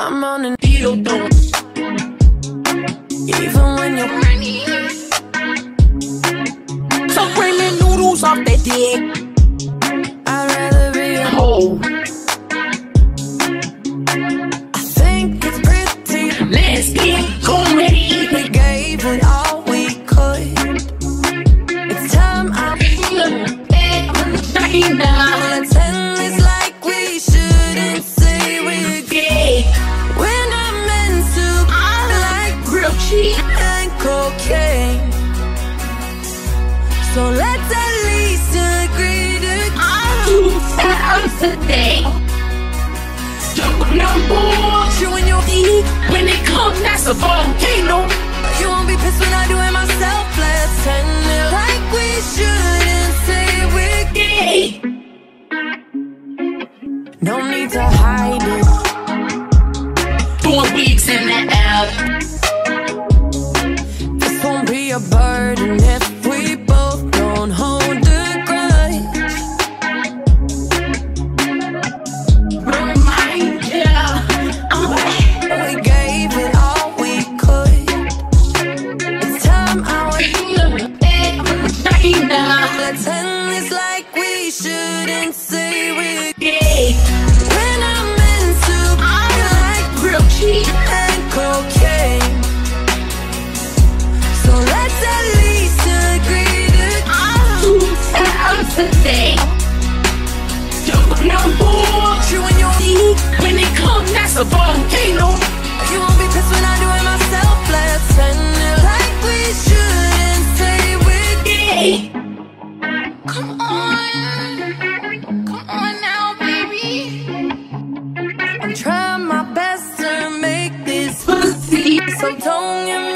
I'm on a needle dome. Even when you're running. So bring me noodles off that dick. I'd rather be a Oh, I think it's pretty. let's going. We gave it all we could. It's time I Right now, So let's at least agree to Two times a day. Jumping on board. you and your deep. When it comes, that's a volcano. You won't be pissed when I do it myself. Let's pretend it like we shouldn't say we're gay. No need to hide it. throwing weeks in the air. This won't be a burden if both on your